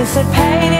anticipating